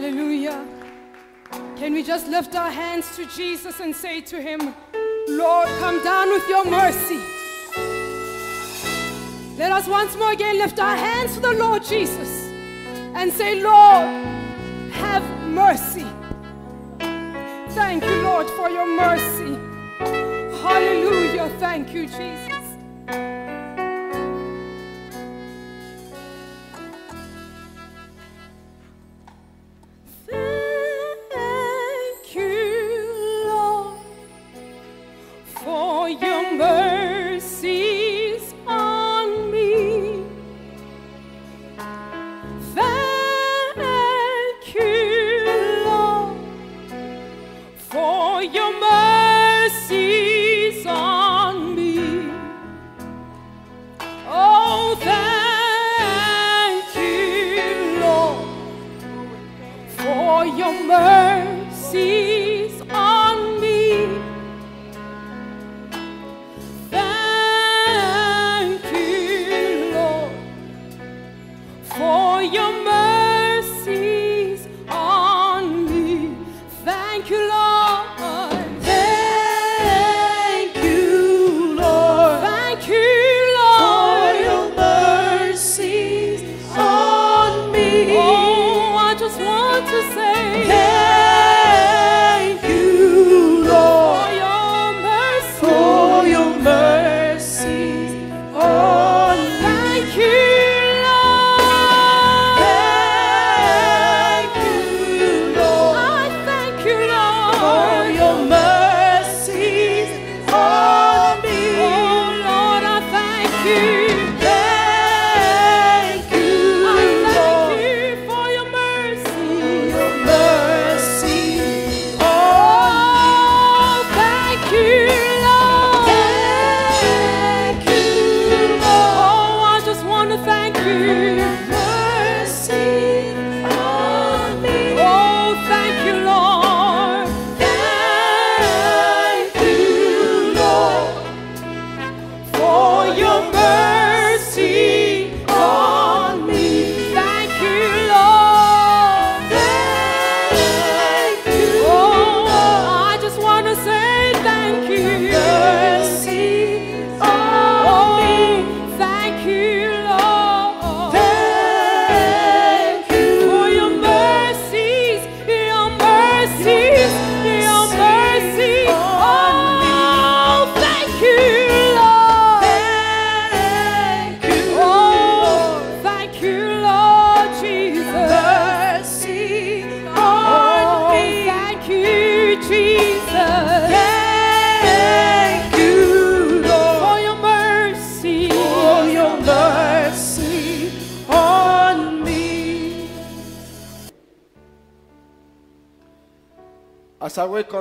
Hallelujah. Can we just lift our hands to Jesus and say to him, Lord, come down with your mercy. Let us once more again lift our hands to the Lord Jesus and say, Lord, have mercy. Thank you, Lord, for your mercy. Hallelujah. Thank you, Jesus.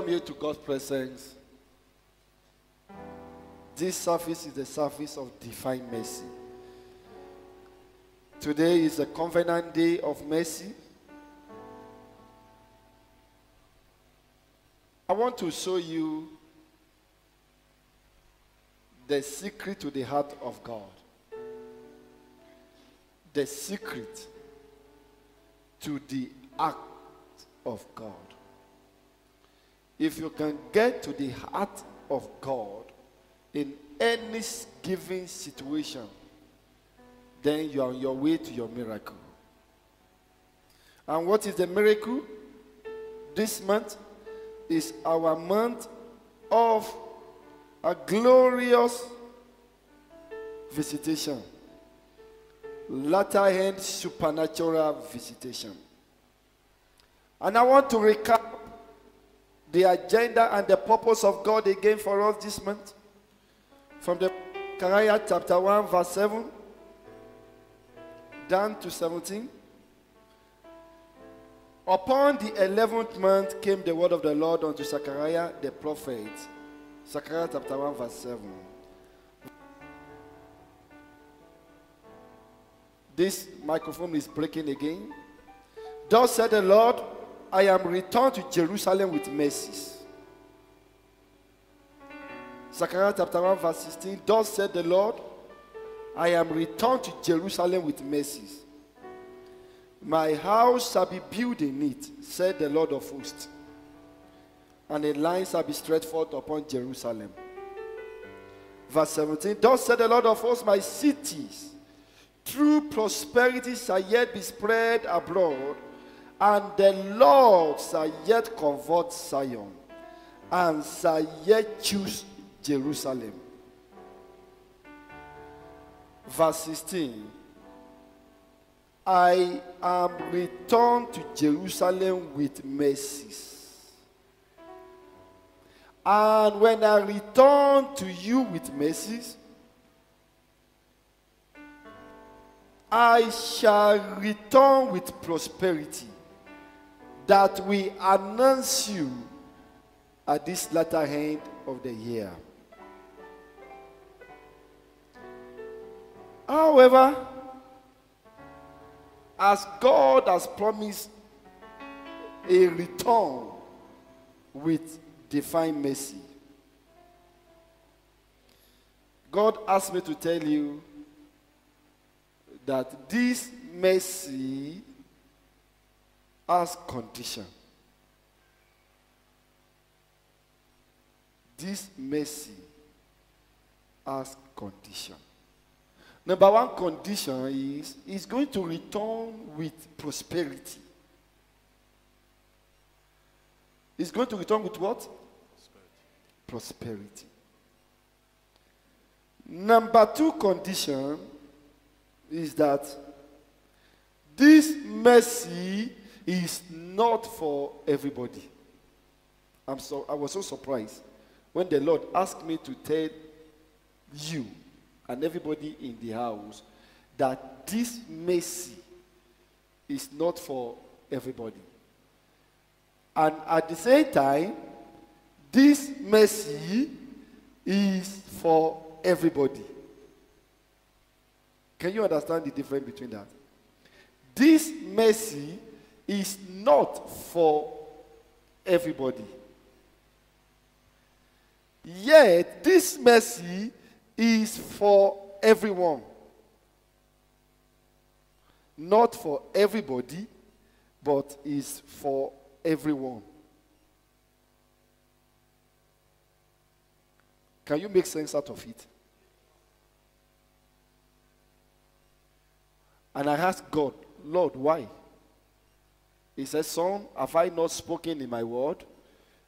You to God's presence, this service is the service of divine mercy. Today is a covenant day of mercy. I want to show you the secret to the heart of God. The secret to the act of God. If you can get to the heart of God in any given situation, then you are on your way to your miracle. And what is the miracle? This month is our month of a glorious visitation. Latter end supernatural visitation. And I want to recap the agenda and the purpose of God again for us this month. From the Zechariah chapter 1, verse 7 down to 17. Upon the 11th month came the word of the Lord unto Zechariah the prophet. Zechariah chapter 1, verse 7. This microphone is breaking again. Thus said the Lord, I am returned to Jerusalem with mercies. Zechariah chapter 1, verse 16. Thus said the Lord, I am returned to Jerusalem with mercies. My house shall be built in it, said the Lord of hosts, and a line shall be stretched forth upon Jerusalem. Verse 17 Thus said the Lord of hosts, My cities, true prosperity shall yet be spread abroad, and the Lord shall yet convert Zion, and shall yet choose Jerusalem. Verse 16 I am returned to Jerusalem with mercies. And when I return to you with mercies, I shall return with prosperity, that we announce you at this latter end of the year. However, as God has promised a return with divine mercy, God asked me to tell you that this mercy has condition. This mercy has condition. Number one condition is he's going to return with prosperity. He's going to return with what? Prosperity. Number two condition is that this mercy is not for everybody. I'm so I was so surprised when the Lord asked me to tell you and everybody in the house that this mercy is not for everybody. And at the same time, this mercy is for everybody. Can you understand the difference between that? This mercy is not for everybody. Yet, this mercy is for everyone. Not for everybody, but is for everyone. Can you make sense out of it? And I asked God, Lord, why? He said, Son, have I not spoken in my word?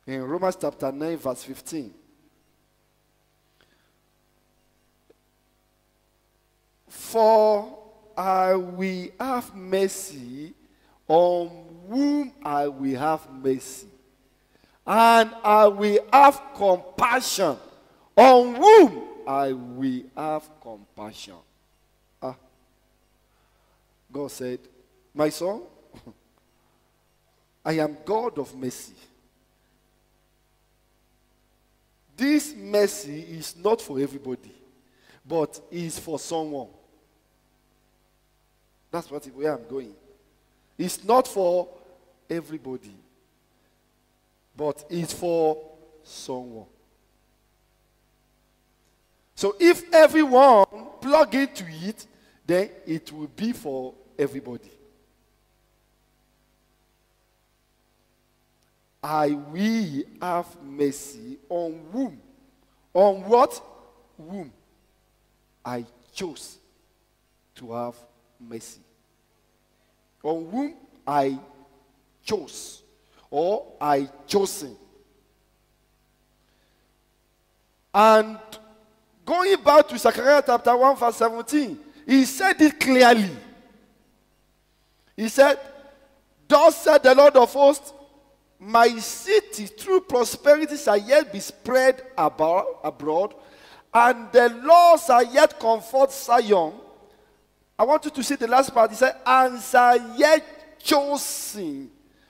In Romans chapter 9, verse 15. For I will have mercy on whom I will have mercy, and I will have compassion on whom I will have compassion. Ah. God said, My son, I am God of mercy. This mercy is not for everybody, but is for someone. That's what where I'm going. It's not for everybody, but it's for someone. So if everyone plug into it, then it will be for everybody. I will have mercy on whom? On what? Whom? I chose to have mercy. On whom I chose or I chosen. And going back to Zechariah chapter 1, verse 17, he said it clearly. He said, Thus said the Lord of hosts, my city through prosperity shall yet be spread about, abroad, and the Lord shall yet comfort Zion. I want you to see the last part. He said, and shall yet chosen,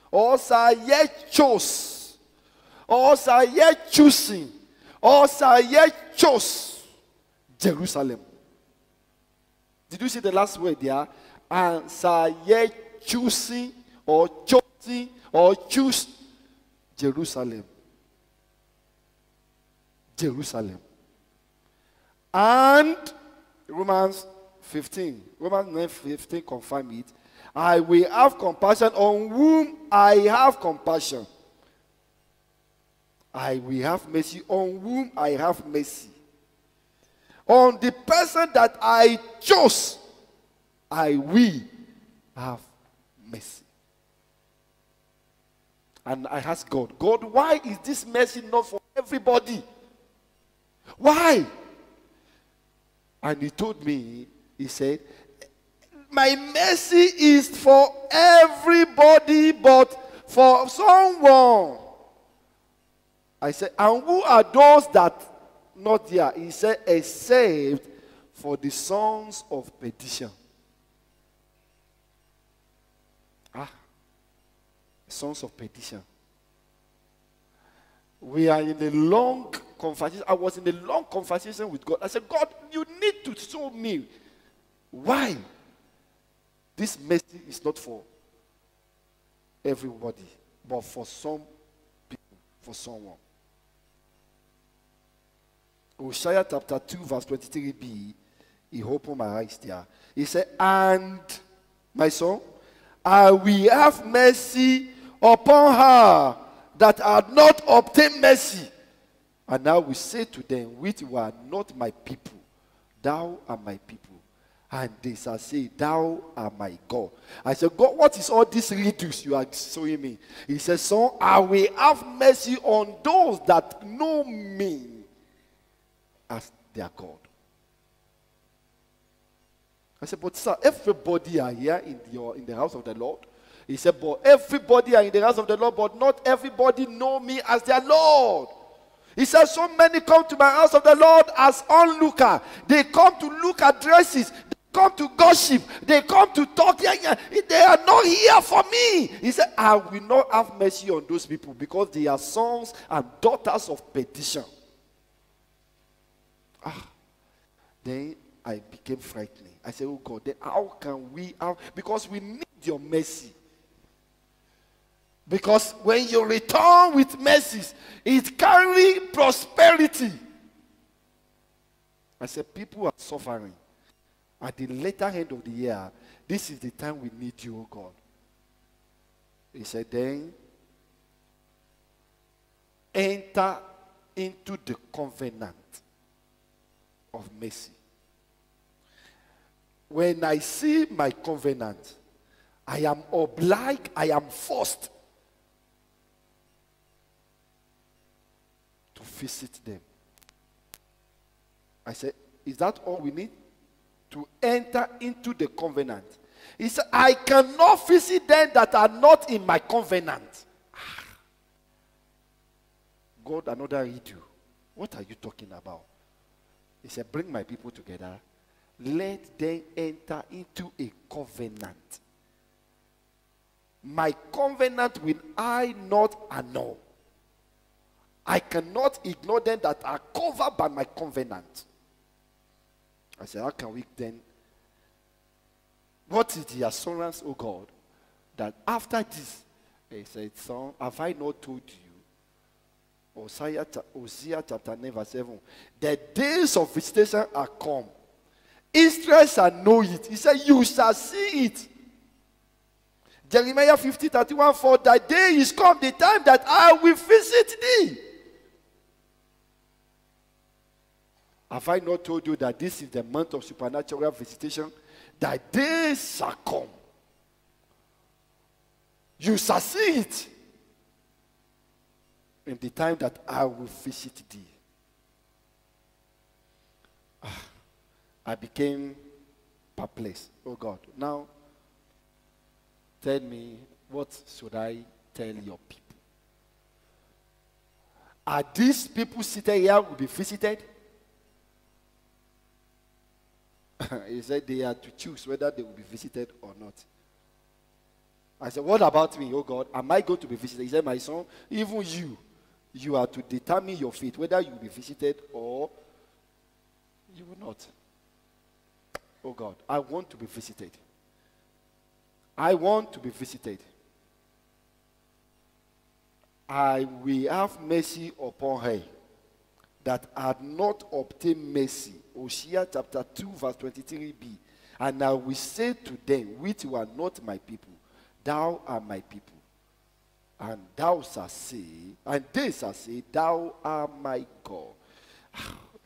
or shall yet chose, or shall yet choosing, or shall yet chose Jerusalem. Did you see the last word there? And shall yet choosing, or choosing, or choose Jerusalem. Jerusalem. And Romans 15, Romans 9 15 confirm it. I will have compassion on whom I have compassion. I will have mercy on whom I have mercy. On the person that I chose, I will have mercy. And I asked God, God, why is this mercy not for everybody? Why? And he told me, he said, My mercy is for everybody but for someone. I said, And who are those that not there? He said, Except for the sons of perdition. Sons of perdition. We are in a long conversation. I was in a long conversation with God. I said, God, you need to show me why this mercy is not for everybody, but for some people, for someone. Hosea chapter 2, verse 23b, he opened my eyes there. He said, And my son, I will have mercy upon her that had not obtained mercy. And I will say to them, which were not my people, Thou art my people. And they shall say, Thou art my God. I said, God, what is all this riddles you are showing me? He says, Son, I will have mercy on those that know me as their God. I said, but sir, everybody are here in, your, in the house of the Lord. He said, but everybody are in the house of the Lord, but not everybody know me as their Lord. He said, so many come to my house of the Lord as onlooker. They come to look at dresses. They come to gossip. They come to talk. Yeah, yeah. They are not here for me. He said, I will not have mercy on those people because they are sons and daughters of perdition. Ah. Then I became frightened. I said, Oh God, then how can we because we need your mercy. Because when you return with mercies, it carry prosperity. I said, people are suffering. At the later end of the year, this is the time we need you, God. He said, then enter into the covenant of mercy. When I see my covenant, I am obliged, I am forced to visit them. I said, Is that all we need? To enter into the covenant. He said, I cannot visit them that are not in my covenant. Ah. God, another you. What are you talking about? He said, Bring my people together. Let them enter into a covenant. My covenant will I not annul. I cannot ignore them that are covered by my covenant. I said, How can we then? What is the assurance, oh God, that after this, he said, Son, have I not told you? Hosea, Hosea chapter 9, verse 7. The days of visitation are come. Israel shall know it. He said, You shall see it. Jeremiah 50, 31, For thy day is come, the time that I will visit thee. Have I not told you that this is the month of supernatural visitation? That days shall come. You shall see it in the time that I will visit thee. Ah, I became perplexed. Oh God, now tell me what should I tell your people? Are these people seated here will be visited? he said they are to choose whether they will be visited or not. I said, What about me, oh God? Am I going to be visited? He said, My son, even you, you are to determine your fate, whether you will be visited or you will not. Oh God, I want to be visited. I want to be visited. I will have mercy upon her that had not obtained mercy. Hosea chapter 2, verse 23b. And I will say to them, which were not my people, Thou art my people. And thou shalt say, and they shall say, Thou art my God.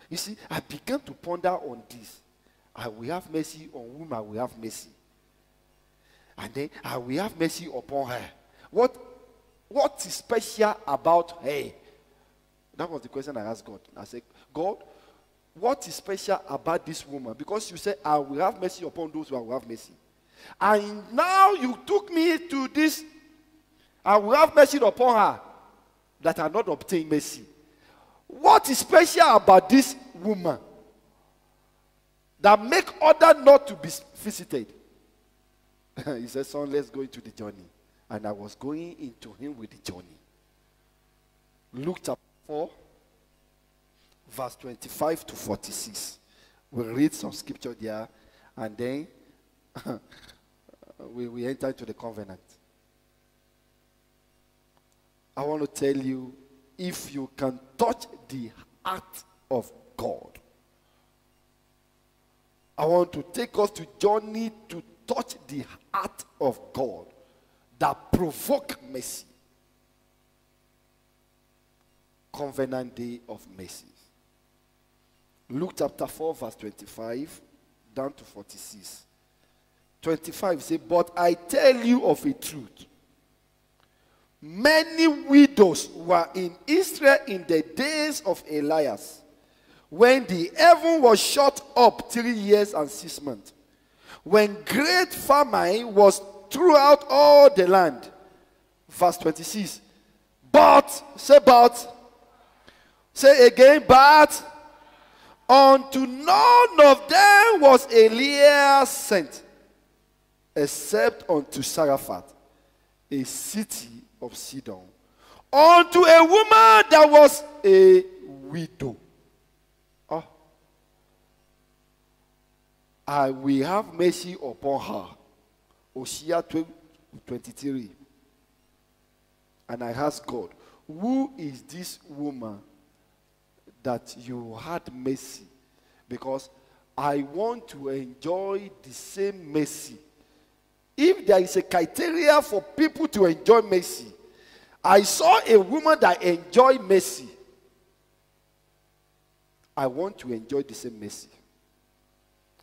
You see, I began to ponder on this. I will have mercy on whom I will have mercy. And then I will have mercy upon her. What, what is special about her? That was the question I asked God. I said, God, what is special about this woman? Because you said, I will have mercy upon those who will have mercy. And now you took me to this, I will have mercy upon her that are not obtain mercy. What is special about this woman that make other not to be visited? he said, Son, let's go into the journey. And I was going into him with the journey. Luke chapter 4, verse 25 to 46. We'll read some scripture there and then we, we enter into the covenant. I want to tell you if you can touch the heart of God, I want to take us to journey to touch the heart of God that provoke mercy. Covenant day of mercy. Luke chapter 4, verse 25 down to 46. 25 say, But I tell you of a truth. Many widows were in Israel in the days of Elias, when the heaven was shut up three years and six months, when great famine was throughout all the land. Verse 26. But, say but, say again, but, unto none of them was Elias sent, except unto Zarephath, a city of Sidon, unto a woman that was a widow. Oh. I will have mercy upon her. Hosea 12, 23. And I asked God, Who is this woman that you had mercy? Because I want to enjoy the same mercy. If there is a criteria for people to enjoy mercy, I saw a woman that enjoyed mercy. I want to enjoy the same mercy.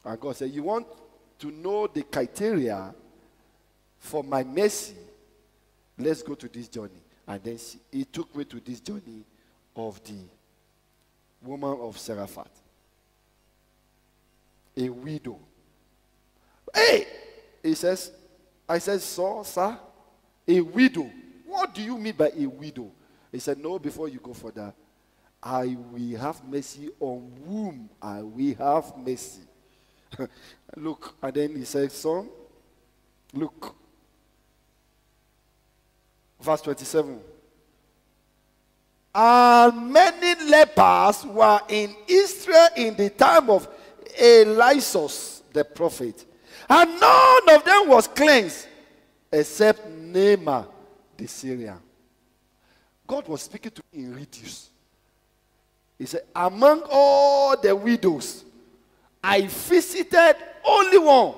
And God said, You want to know the criteria for my mercy? Let's go to this journey. And then she, he took me to this journey of the woman of Zarephath, a widow. Hey, he says, I said, so, sir, a widow. What do you mean by a widow? He said, no, before you go further, I will have mercy on whom I will have mercy. look, and then he said, son, look. Verse 27. And many lepers were in Israel in the time of Eliseus the prophet. And none of them was cleansed except Naaman the Syrian. God was speaking to me in reduce. He said, Among all the widows, I visited only one.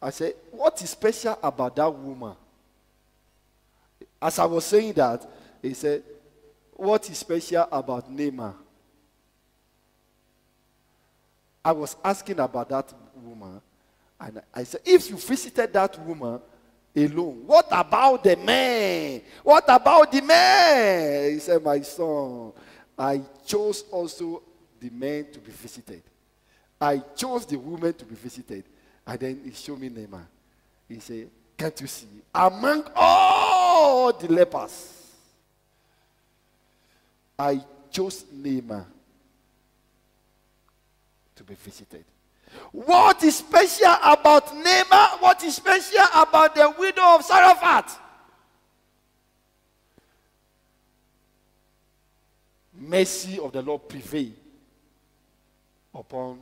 I said, What is special about that woman? As I was saying that, he said, What is special about Naaman? I was asking about that woman, and I said, If you visited that woman alone, what about the man? What about the man? He said, My son, I chose also the man to be visited. I chose the woman to be visited. And then he showed me Naaman. He said, Can't you see? Among all the lepers, I chose Naaman to be visited. What is special about Naaman? What is special about the widow of Zarephath? Mercy of the Lord prevail upon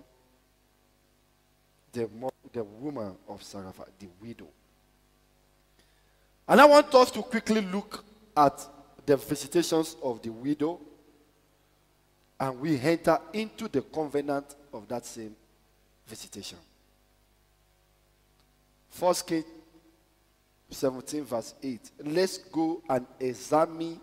the, the woman of Zarephath, the widow. And I want us to quickly look at the visitations of the widow and we enter into the covenant of that same visitation. First King 17, verse 8. Let's go and examine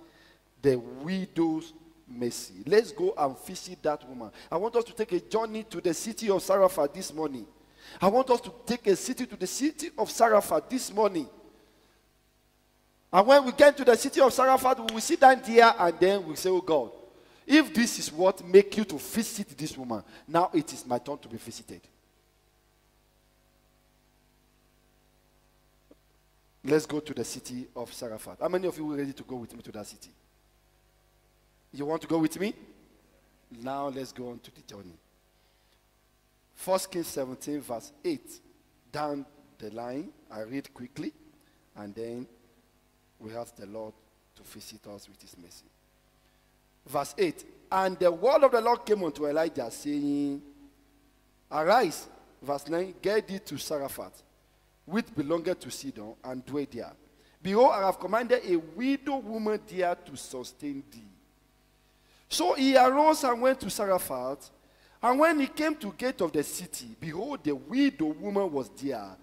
the widow's mercy. Let's go and visit that woman. I want us to take a journey to the city of Zarephath this morning. I want us to take a city to the city of Zarephath this morning. And when we get to the city of Zarephath, we will sit down there and then we say, Oh God, if this is what make you to visit this woman, now it is my turn to be visited. Let's go to the city of Zarephath. How many of you are ready to go with me to that city? You want to go with me? Now let's go on to the journey. First Kings 17, verse 8. Down the line, I read quickly, and then we ask the Lord to visit us with his mercy. Verse 8. And the word of the Lord came unto Elijah, saying, Arise, verse 9, get thee to Zarephath, which belongeth to Sidon, and dwell there. Behold, I have commanded a widow woman there to sustain thee. So he arose and went to Zarephath. And when he came to gate of the city, behold, the widow woman was there,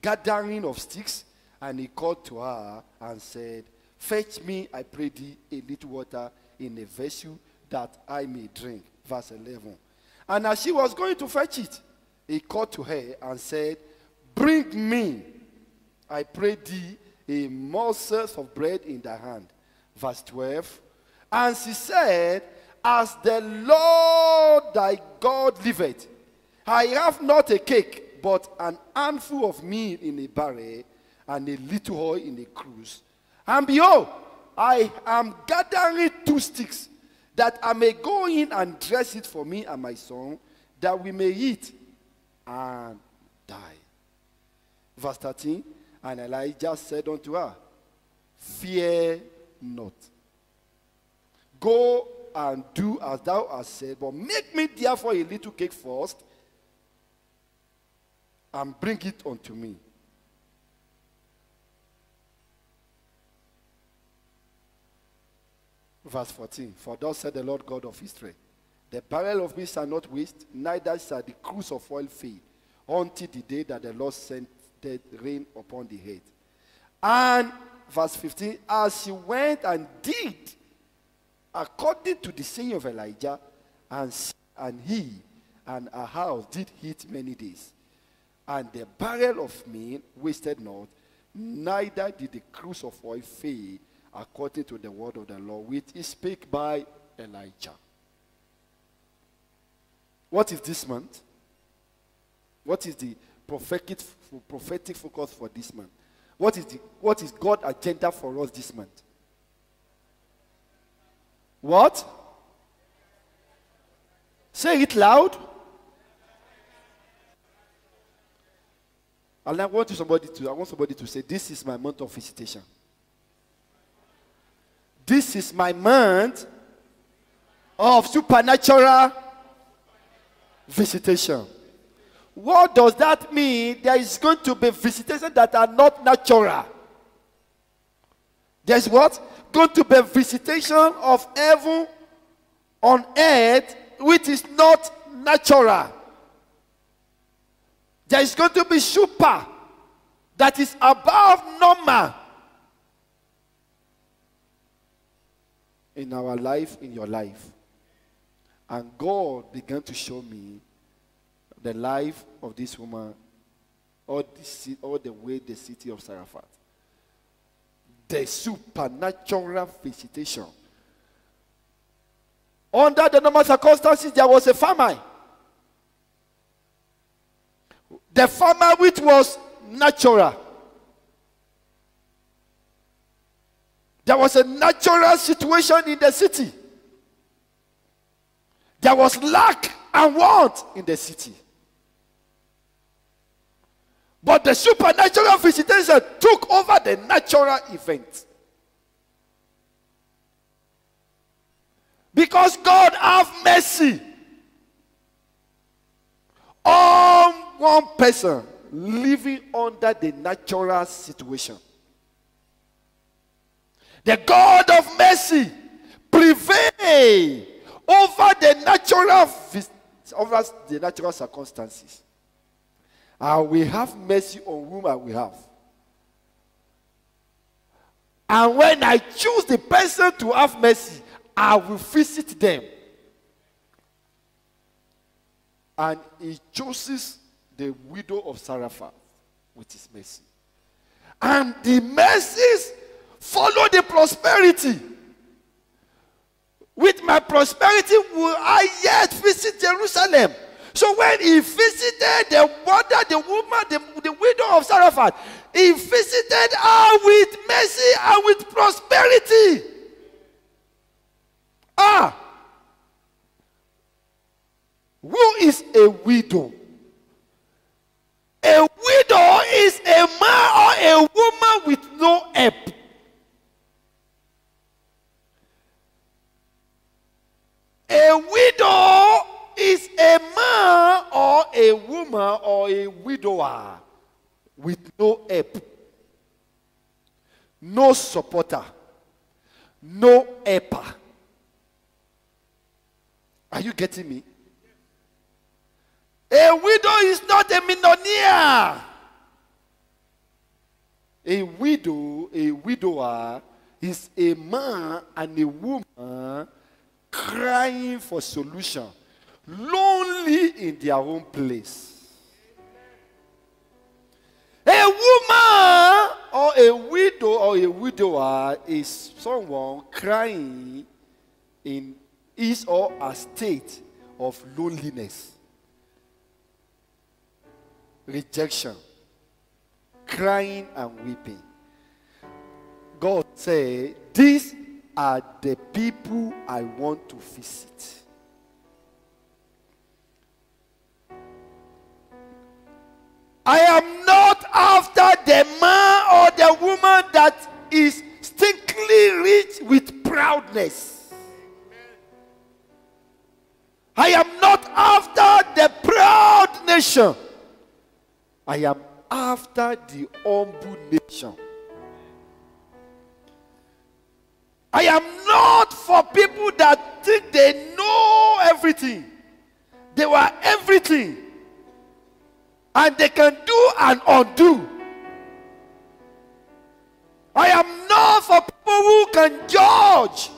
gathering of sticks. And he called to her and said, Fetch me, I pray thee, a little water in a vessel that I may drink. Verse 11. And as she was going to fetch it, he called to her and said, Bring me, I pray thee, a morsel of bread in thy hand. Verse 12. And she said, As the Lord thy God liveth, I have not a cake, but an handful of meal in a barrel, and a little oil in a cruse. And behold, I am gathering two sticks, that I may go in and dress it for me and my son, that we may eat and die. Verse 13 And Elijah said unto her, Fear not. Go and do as thou hast said, but make me therefore a little cake first, and bring it unto me. Verse 14 For thus said the Lord God of Israel, The barrel of me shall not waste, neither shall the cruse of oil fail, until the day that the Lord sent the rain upon the head. And verse 15 As she went and did according to the saying of Elijah, and, and he and her house did eat many days. And the barrel of meal wasted not, neither did the cruse of oil fail, according to the word of the Lord, which is speak by Elijah. What is this month? What is the prophetic, prophetic focus for this month? What is, the, what is God's agenda for us this month? What? Say it loud. And I want somebody to I want somebody to say, This is my month of visitation. This is my month of supernatural visitation. What does that mean? There is going to be visitations that are not natural. There's what? Going to be visitation of heaven on earth, which is not natural. There is going to be super that is above normal in our life, in your life. And God began to show me the life of this woman all the, all the way the city of Zarephath. The supernatural visitation. Under the normal circumstances, there was a famine. The famine which was natural. There was a natural situation in the city. There was lack and want in the city. But the supernatural visitation took over the natural event. Because God have mercy on one person living under the natural situation. The God of mercy prevail over the natural over the natural circumstances. I will have mercy on whom I will have. And when I choose the person to have mercy, I will visit them. And he chooses the widow of Zarephath with his mercy. And the mercies follow the prosperity. With my prosperity will I yet visit Jerusalem. So when he visited the mother, the woman, the, the widow of Zarephath, he visited her with mercy and with prosperity. Ah! Who is a widow? A widow is a man or a woman with no help. A widow is a man or a woman or a widower with no help, no supporter, no helper. Are you getting me? A widow is not a millionaire. A widow, a widower, is a man and a woman crying for solution, lonely in their own place. A woman or a widow or a widower is someone crying in his or a state of loneliness, rejection, crying and weeping. God said, These are the people I want to visit. I am not after the man or the woman that is stinkly rich with proudness. I am not after the proud nation. I am after the humble nation. I am not for people that think they know everything. They were everything. And they can do and undo. I am not for people who can judge.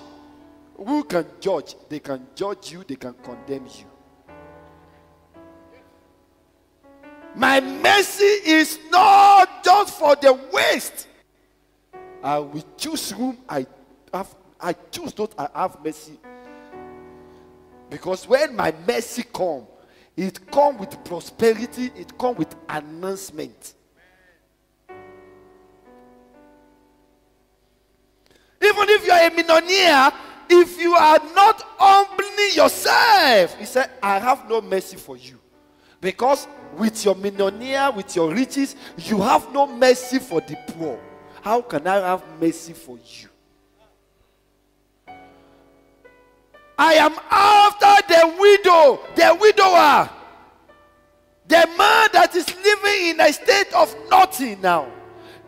Who can judge? They can judge you, they can condemn you. My mercy is not just for the waste. I will choose whom I have. I choose not I have mercy. Because when my mercy come, it come with prosperity, it come with announcement. Even if you are a millionaire, if you are not humbling yourself, he said, I have no mercy for you. Because with your millionaire, with your riches, you have no mercy for the poor. How can I have mercy for you? I am after the widow, the widower, the man that is living in a state of nothing now,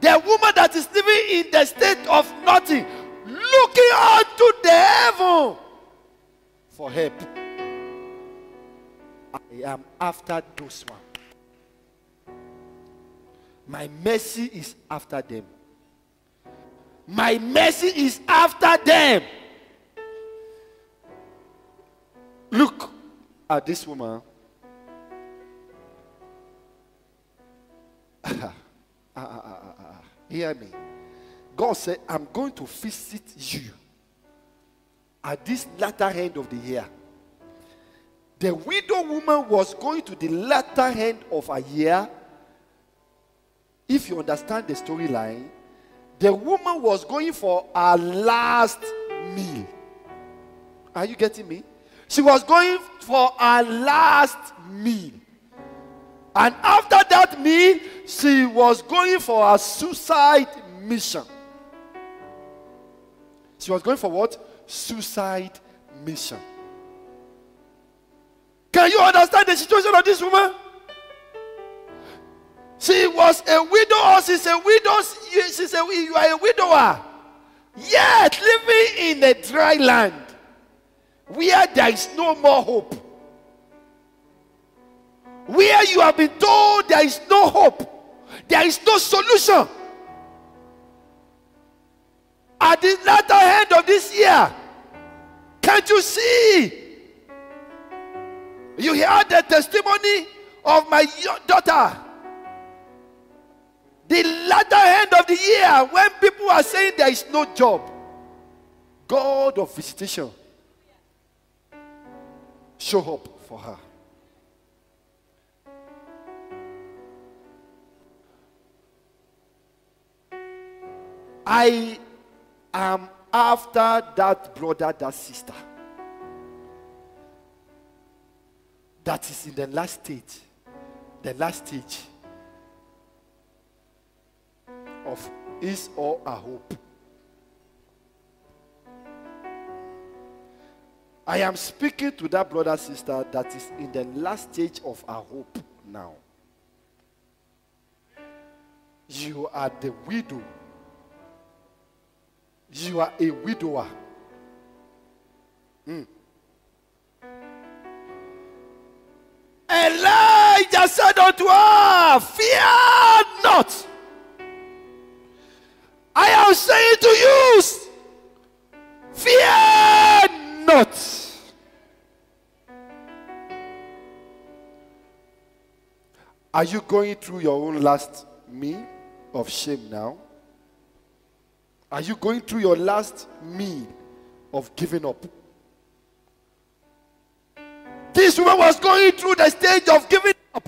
the woman that is living in the state of nothing, looking unto the heaven for help. I am after those one. My mercy is after them. My mercy is after them. Look at this woman. Ah, ah, ah. Hear me. God said, I'm going to visit you at this latter end of the year. The widow woman was going to the latter end of a year. If you understand the storyline, the woman was going for her last meal. Are you getting me? She was going for her last meal. And after that meal, she was going for a suicide mission. She was going for what? Suicide mission. Can you understand the situation of this woman? She was a widow, she's a widow. She's a, you are a widower. Yet living in a dry land where there is no more hope. where you have been told there is no hope, there is no solution. At the latter end of this year, can't you see? You heard the testimony of my daughter. The latter end of the year, when people are saying there is no job, God of visitation show up for her. I am after that brother, that sister. That is in the last stage. The last stage of his or her hope. I am speaking to that brother, sister that is in the last stage of her hope now. You are the widow you are a widower. Mm. Elijah said unto her, Fear not. I am saying to you, Fear not. Are you going through your own last me of shame now? Are you going through your last me of giving up? This woman was going through the stage of giving up.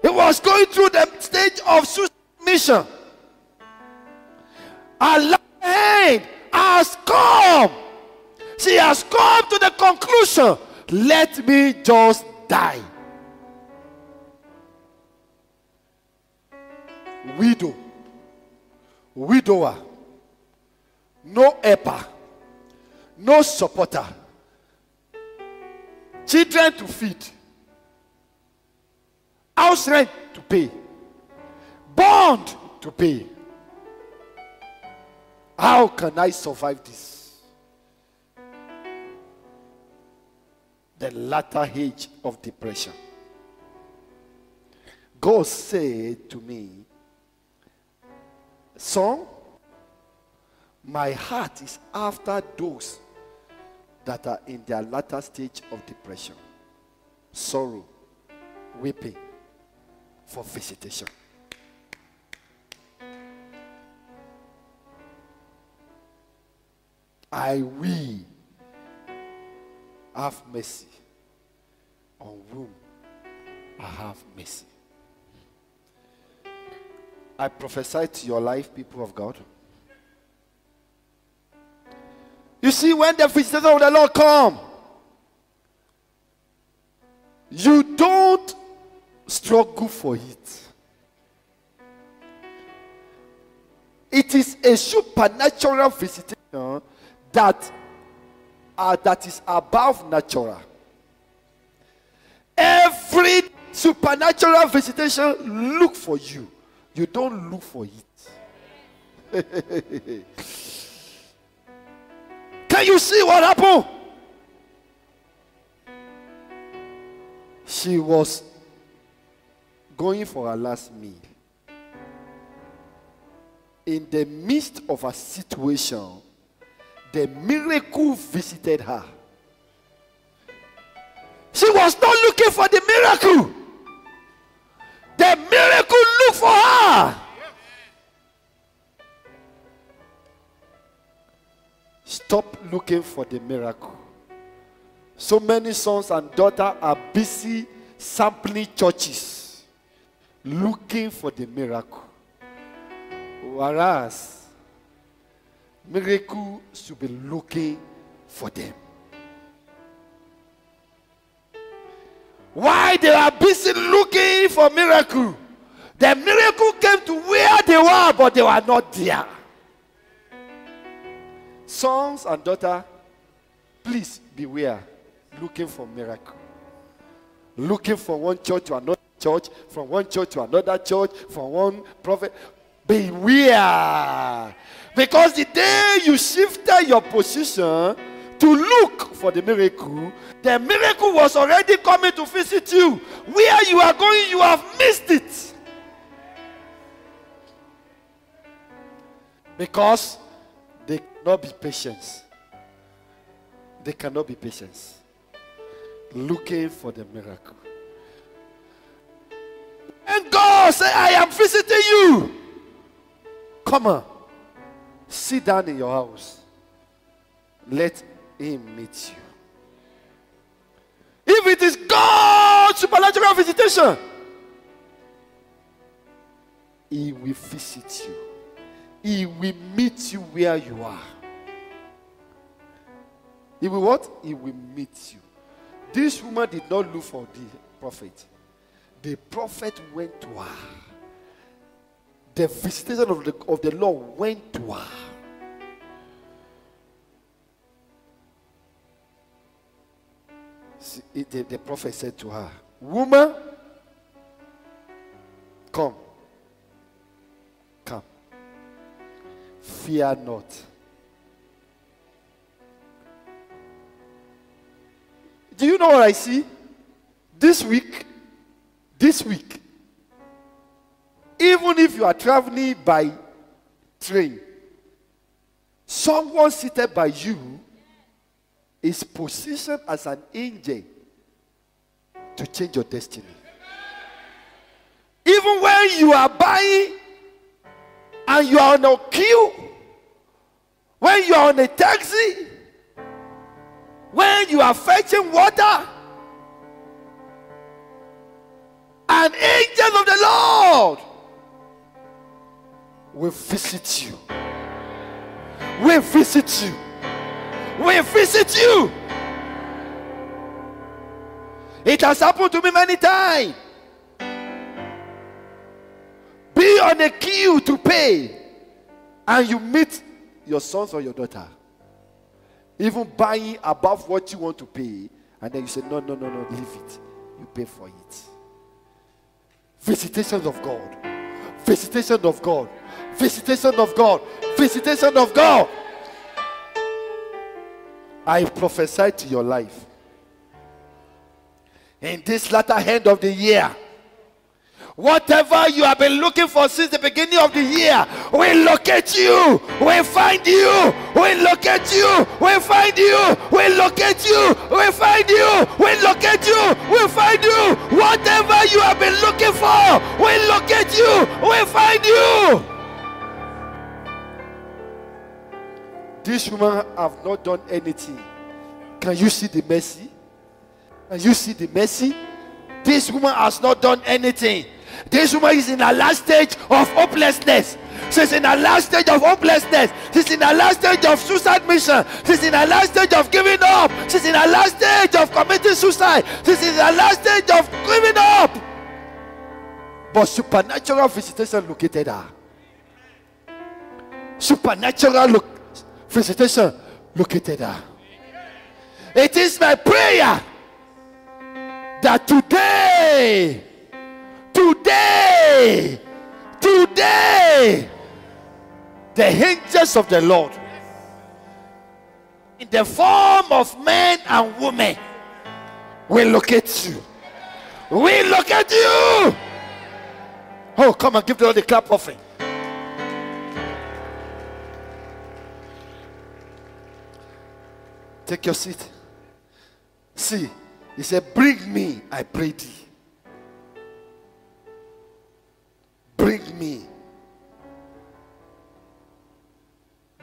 He was going through the stage of submission. Hand has come. She has come to the conclusion let me just die. Widow, widower no helper, no supporter, children to feed, house rent to pay, bond to pay. How can I survive this? The latter age of depression. God said to me, Son, my heart is after those that are in their latter stage of depression, sorrow, weeping for visitation. I will have mercy on whom I have mercy. I prophesy to your life, people of God. You see, when the visitation of the Lord come, you don't struggle for it. It is a supernatural visitation that uh, that is above natural. Every supernatural visitation look for you. You don't look for it. Can you see what happened? She was going for her last meal. In the midst of a situation, the miracle visited her. She was not looking for the miracle. The miracle looked for her. Stop looking for the miracle. So many sons and daughters are busy sampling churches, looking for the miracle. Whereas, miracle should be looking for them. Why they are busy looking for miracle? The miracle came to where they were, but they were not there. Sons and daughter, please beware looking for miracle. Looking from one church to another church, from one church to another church, from one prophet. Beware. Because the day you shifted your position to look for the miracle, the miracle was already coming to visit you. where you are going, you have missed it. Because they cannot be patient. They cannot be patient. Looking for the miracle. And God said, I am visiting you. Come on. Sit down in your house. Let him meet you. If it is God's supernatural visitation, He will visit you. He will meet you where you are. He will what? He will meet you. This woman did not look for the prophet. The prophet went to her. The visitation of the, of the Lord went to her. The, the prophet said to her, Woman, come. Come. Fear not. Do you know what I see? This week, this week, even if you are traveling by train, someone seated by you is positioned as an angel to change your destiny. Even when you are buying and you are on a queue, when you are on a taxi, when you are fetching water, an angel of the Lord will visit you. Will visit you. Will visit you. It has happened to me many times. Be on a queue to pay, and you meet your sons or your daughter, even buying above what you want to pay, and then you say, No, no, no, no, leave it. You pay for it. Visitations of God. Visitation of God. Visitation of God. Visitation of God. I prophesy to your life. In this latter end of the year, whatever you have been looking for since the beginning of the year, we locate you, we find you, we locate you, we find you, we locate you, we find you, we locate you, we find you. Whatever you have been looking for, we locate you, we find you. This woman have not done anything. Can you see the mercy? Can you see the mercy? This woman has not done anything. This woman is in her last stage of hopelessness. She's in her last stage of hopelessness. She's in her last stage of suicide mission. She's in her last stage of giving up. She's in her last stage of committing suicide. She's in her last stage of giving up. But supernatural visitation located her. Supernatural look, visitation located her. Ah. It is my prayer that today, today, today, the angels of the Lord, in the form of men and women, will locate you. Will at you. Oh, come and give the Lord a clap offering. Take your seat. See, he said, Bring me, I pray thee. Bring me.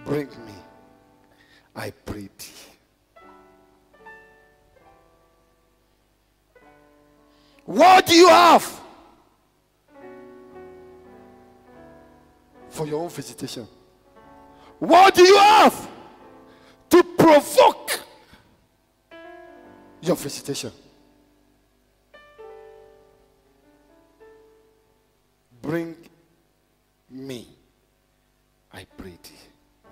Bring me, I pray thee. What do you have for your own visitation? What do you have to provoke your visitation? Bring me, I pray thee.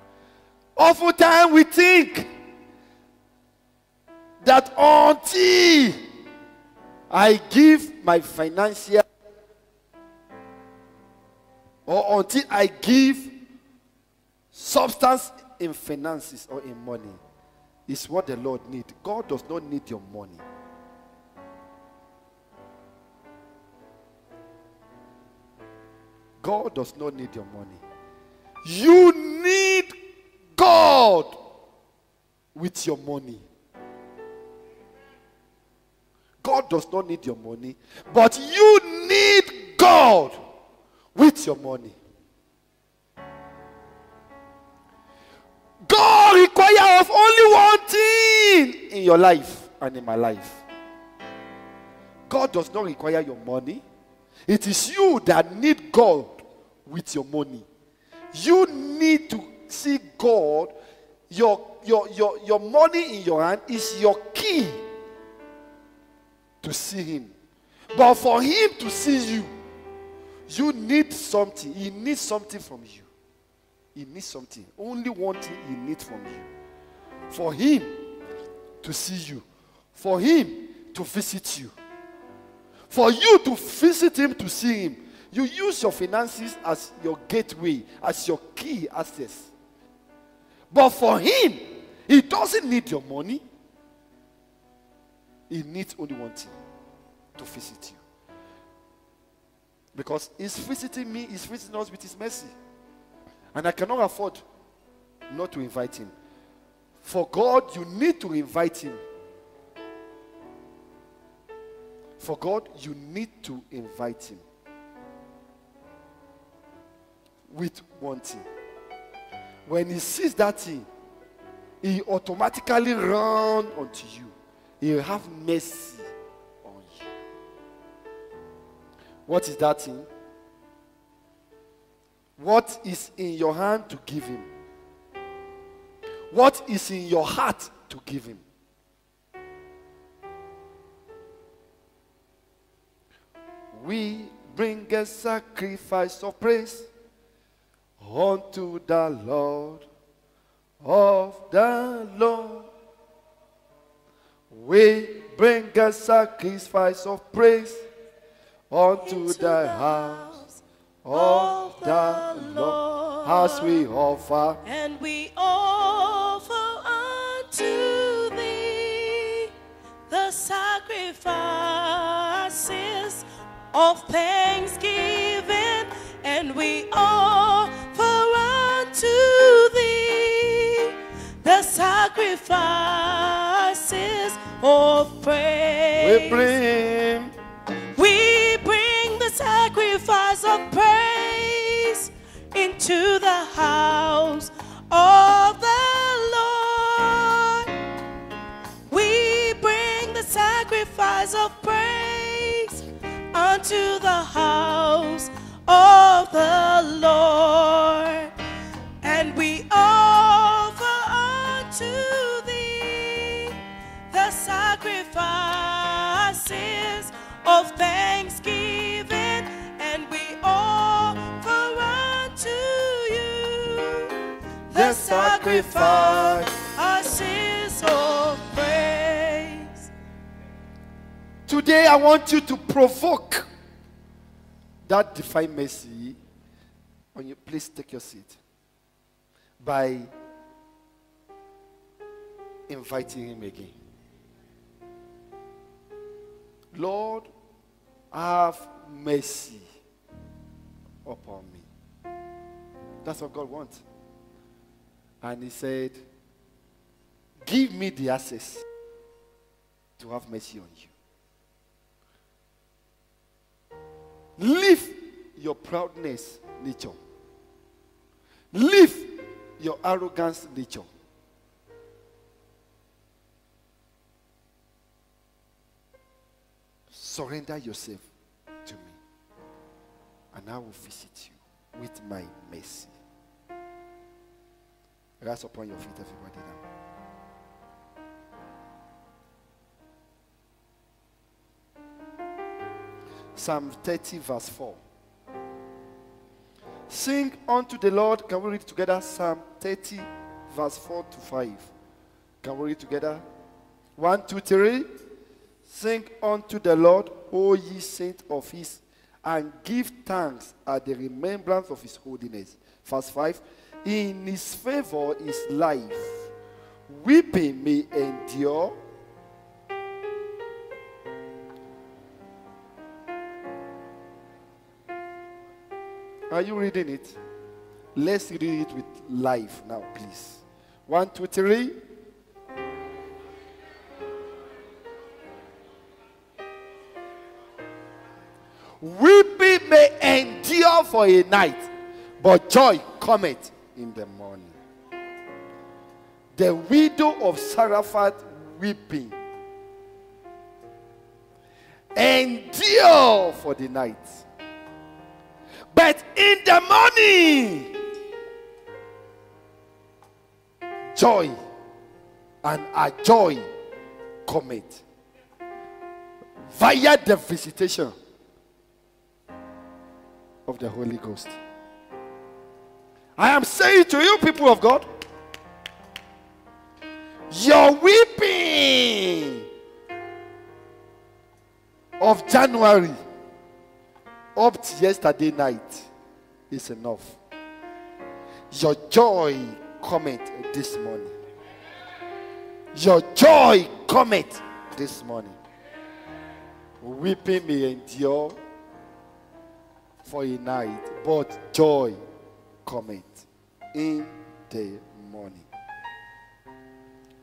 Oftentimes we think that until I give my financial or until I give substance in finances or in money. It's what the Lord needs. God does not need your money. God does not need your money. You need God with your money. God does not need your money, but you need God with your money. God requires of only one thing in your life and in my life. God does not require your money. It is you that need God with your money. You need to see God. Your, your, your, your money in your hand is your key to see Him. But for Him to see you, you need something. He needs something from you. He needs something. Only one thing He needs from you. For Him to see you. For Him to visit you. For you to visit Him to see Him. You use your finances as your gateway, as your key access. But for Him, He doesn't need your money. He needs only one thing to visit you. Because He's visiting me, He's visiting us with His mercy. And I cannot afford not to invite Him. For God, you need to invite Him. For God, you need to invite Him. With one thing. When He sees that thing, He automatically run unto you. He will have mercy on you. What is that thing? What is in your hand to give him? What is in your heart to give him? We bring a sacrifice of praise unto the Lord of the Lord. We bring a sacrifice of praise unto the house of the Lord as we offer And we offer unto thee the sacrifices of thanksgiving, and we offer unto thee the sacrifices of praise. we bring We bring the sacrifice of praise into the house of the Lord. We bring the sacrifice of praise unto the house of the Lord. And we offer unto thee the sacrifices Sacrifice. of praise. Today, I want you to provoke that divine mercy. On you, please take your seat. By inviting Him again. Lord, have mercy upon me. That's what God wants. And He said, Give me the access to have mercy on you. Leave your proudness nature. Leave your arrogance nature. Surrender yourself to me, and I will visit you with my mercy. Rise upon your feet, everybody now. Psalm 30, verse 4. Sing unto the Lord. Can we read together? Psalm 30, verse 4 to 5. Can we read together? One, two, three. Sing unto the Lord, O ye saints of his, and give thanks at the remembrance of his holiness. Verse 5. In his favor is life. Weeping may endure. Are you reading it? Let's read it with life now, please. One, two, three. Weeping may endure for a night, but joy cometh in the morning. The widow of Zarephath weeping endure for the night. But in the morning, joy and a joy commit via the visitation of the Holy Ghost. I am saying to you, people of God, your weeping of January up to yesterday night is enough. Your joy cometh this morning. Your joy cometh this morning. Weeping may endure for a night, but joy cometh in the morning.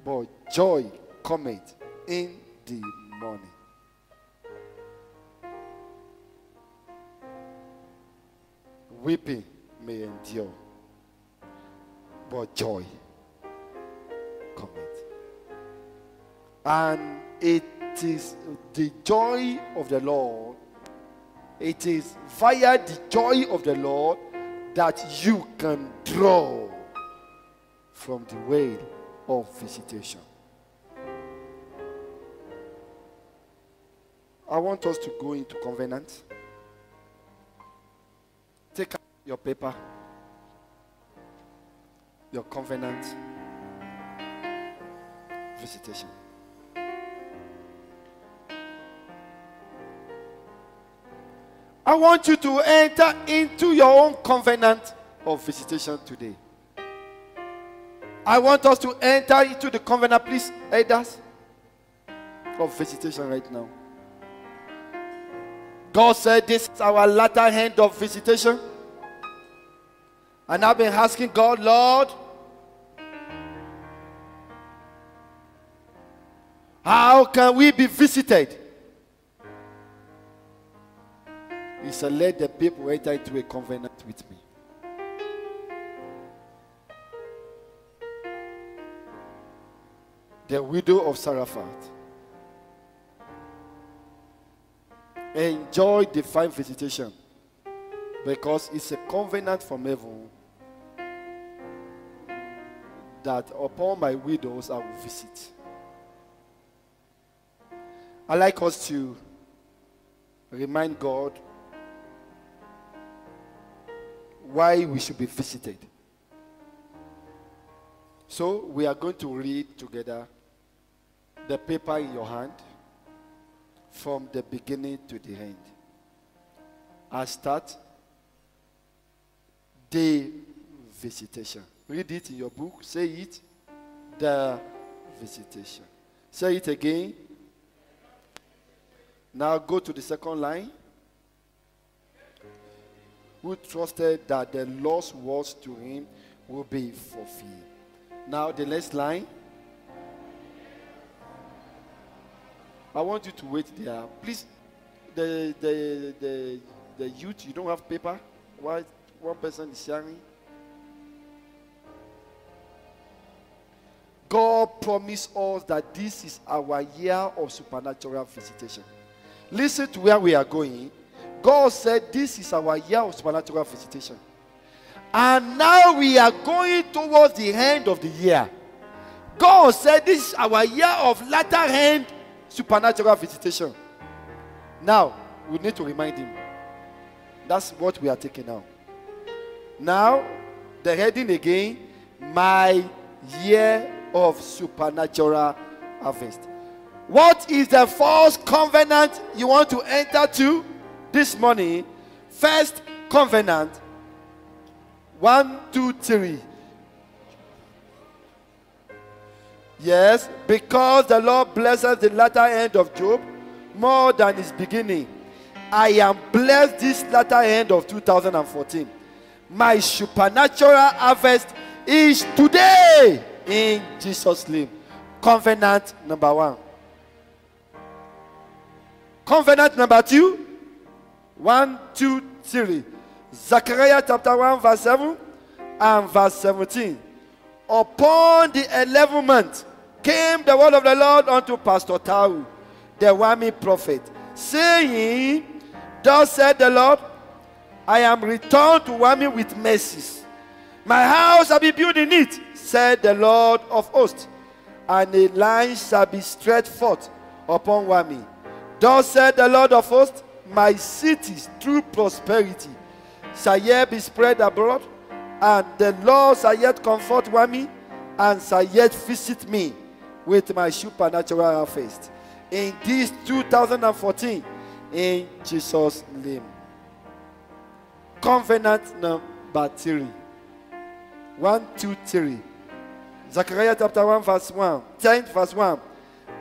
But joy cometh in the morning. Weeping may endure, but joy cometh. And it is the joy of the Lord, it is via the joy of the Lord that you can draw from the well of visitation. I want us to go into covenant. Take out your paper, your covenant visitation. I want you to enter into your own covenant of visitation today. I want us to enter into the covenant, please, elders, of visitation right now. God said, This is our latter hand of visitation. And I've been asking God, Lord, how can we be visited? He said, Let the people enter into a covenant with me. The widow of Zarephath enjoy divine visitation because it's a covenant from heaven that upon my widows I will visit. I like us to remind God why we should be visited. So we are going to read together the paper in your hand from the beginning to the end. I start the visitation. Read it in your book. Say it. The visitation. Say it again. Now go to the second line. Who trusted that the Lord's words to him will be fulfilled. Now the next line. I want you to wait there. Please, the the the the youth, you don't have paper. Why one person is sharing? God promised us that this is our year of supernatural visitation. Listen to where we are going. God said this is our year of supernatural visitation. And now we are going towards the end of the year. God said this is our year of latter end supernatural visitation. Now, we need to remind him. That's what we are taking now. Now, the heading again, my year of supernatural harvest. What is the first covenant you want to enter to this morning? First covenant. One, two, three. Yes, because the Lord blesses the latter end of Job more than his beginning. I am blessed this latter end of 2014. My supernatural harvest is today in Jesus' name. Covenant number one. Covenant number two. One, two, three. Zechariah chapter 1, verse 7 and verse 17. Upon the eleventh month came the word of the Lord unto Pastor Tau, the Wami prophet, saying, Thus said the Lord, I am returned to Wami with mercies. My house shall be built in it, said the Lord of hosts, and a line shall be stretched forth upon Wami. Thus said the Lord of hosts, My cities through prosperity shall yet be spread abroad, and the Lord shall yet comfort Wami, and shall yet visit me with my supernatural harvest. In this 2014, in Jesus' name. Covenant number three. One, two, three. Zechariah chapter 1, verse 1. 10, verse 1.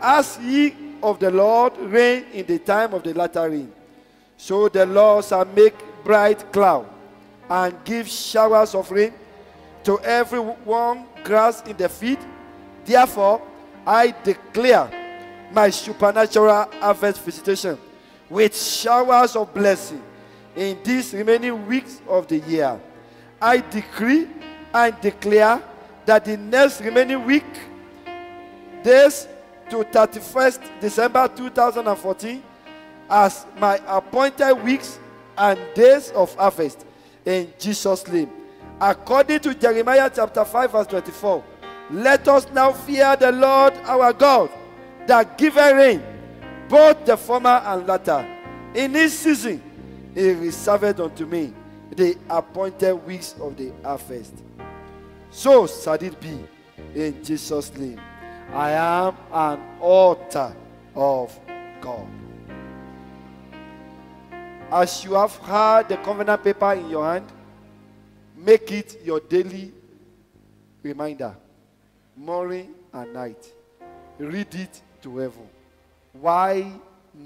As ye of the Lord reign in the time of the latter rain, so the Lord shall make bright cloud and give showers of rain to every one grass in the field. Therefore, I declare my supernatural harvest visitation with showers of blessing in these remaining weeks of the year. I decree and declare that the next remaining week, days to 31st December 2014, as my appointed weeks and days of harvest in Jesus' name. According to Jeremiah chapter 5, verse 24, let us now fear the Lord our God that giveth rain, both the former and latter. In this season, he reserved unto me the appointed weeks of the harvest. So shall it be in Jesus' name. I am an altar of God. As you have had the covenant paper in your hand, make it your daily reminder, morning and night. Read it to heaven. Why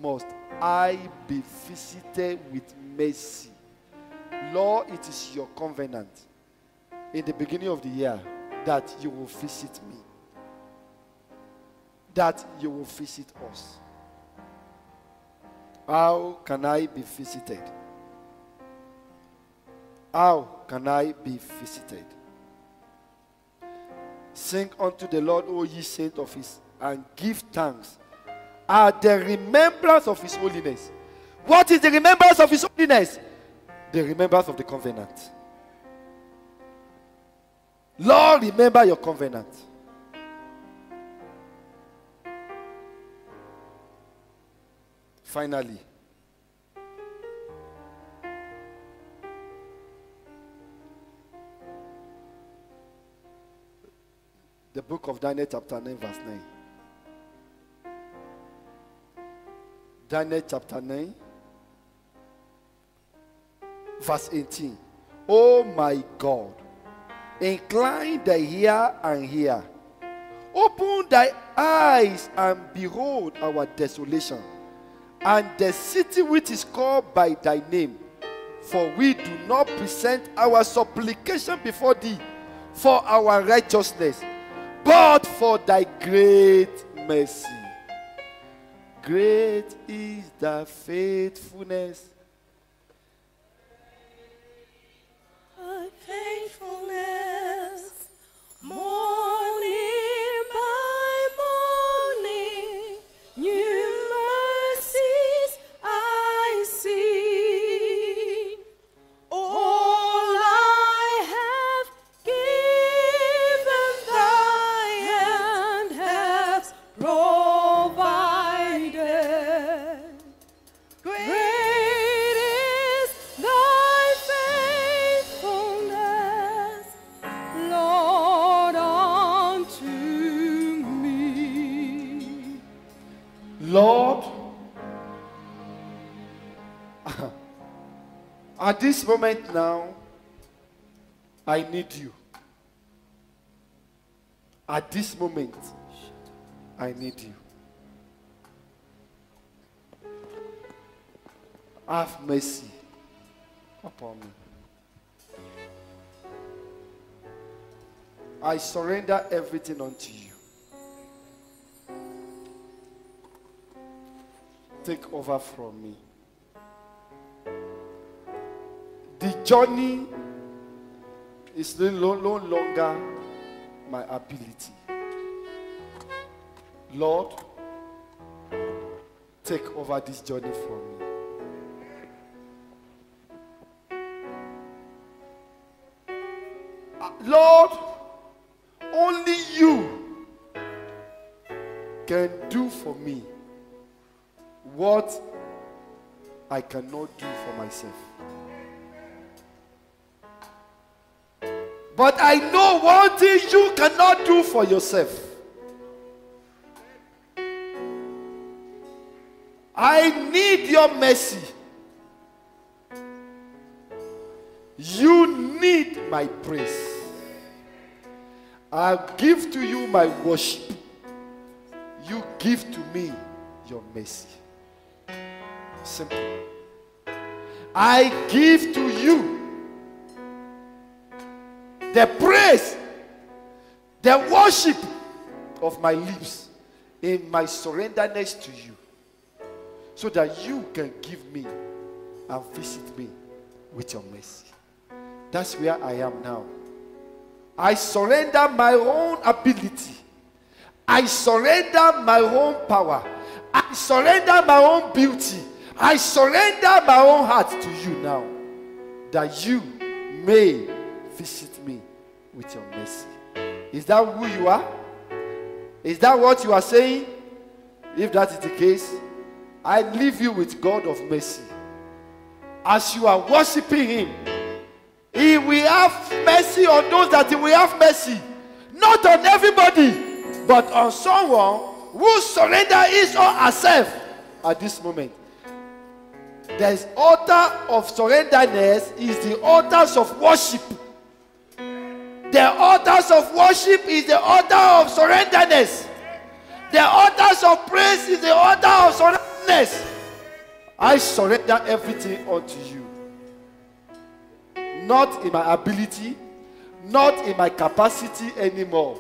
must I be visited with mercy? Lord, it is your covenant in the beginning of the year that you will visit me, that you will visit us. How can I be visited? How can I be visited? Sing unto the Lord, O ye saints of his, and give thanks at the remembrance of his holiness. What is the remembrance of his holiness? The remembrance of the covenant. Lord, remember your covenant. Finally, the book of Daniel, chapter 9, verse 9. Daniel, chapter 9, verse 18. Oh my God, incline thy ear and hear. Open thy eyes and behold our desolation, and the city which is called by thy name. For we do not present our supplication before thee for our righteousness, but for thy great mercy. Great is thy faithfulness. This moment now, I need you. At this moment, I need you. Have mercy upon me. I surrender everything unto you. Take over from me. Journey is no, no longer my ability. Lord, take over this journey from me. Uh, Lord, only you can do for me what I cannot do for myself. But I know one thing you cannot do for yourself. I need your mercy. You need my praise. I give to you my worship. You give to me your mercy. Simple. I give to you the praise, the worship of my lips in my surrenderness to you, so that you can give me and visit me with your mercy. That's where I am now. I surrender my own ability. I surrender my own power. I surrender my own beauty. I surrender my own heart to you now. That you may visit me with your mercy. Is that who you are? Is that what you are saying? If that is the case, I leave you with God of mercy. As you are worshiping Him, He will have mercy on those that He will have mercy. Not on everybody, but on someone who surrender his or herself at this moment. There's altar of surrenderness is the altars of worship. The altars of worship is the altar of surrenderness. The altars of praise is the altar of surrenderness. I surrender everything unto you. Not in my ability, not in my capacity anymore,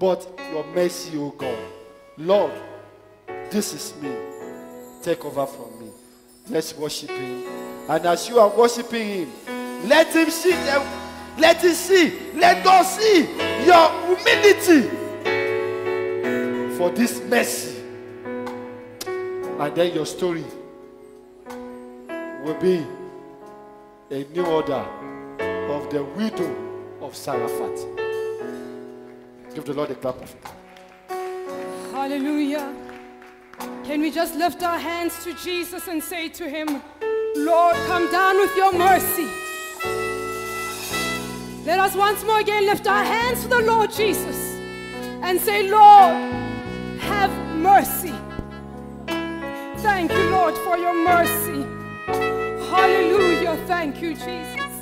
but your mercy, O God. Lord, this is me. Take over from me. Let's worship Him. And as you are worshiping Him, let Him see them. Let Him see. Let God see your humility for this mercy. And then your story will be a new order of the widow of Zarephath. Give the Lord a clap of Hallelujah. Can we just lift our hands to Jesus and say to him, Lord, come down with your mercy. Let us once more again lift our hands to the Lord Jesus and say, Lord, have mercy. Thank you, Lord, for your mercy. Hallelujah. Thank you, Jesus.